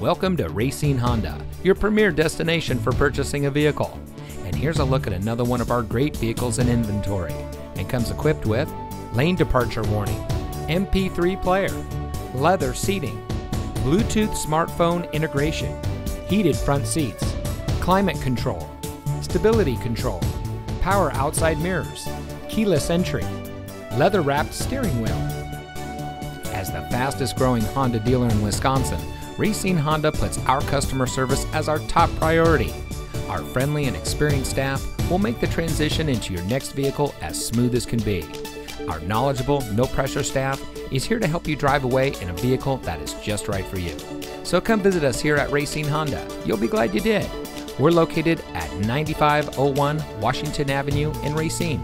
Welcome to Racine Honda, your premier destination for purchasing a vehicle. And here's a look at another one of our great vehicles in inventory. And comes equipped with lane departure warning, MP3 player, leather seating, Bluetooth smartphone integration, heated front seats, climate control, stability control, power outside mirrors, keyless entry, leather wrapped steering wheel. As the fastest growing Honda dealer in Wisconsin, Racine Honda puts our customer service as our top priority. Our friendly and experienced staff will make the transition into your next vehicle as smooth as can be. Our knowledgeable, no pressure staff is here to help you drive away in a vehicle that is just right for you. So come visit us here at Racine Honda. You'll be glad you did. We're located at 9501 Washington Avenue in Racine.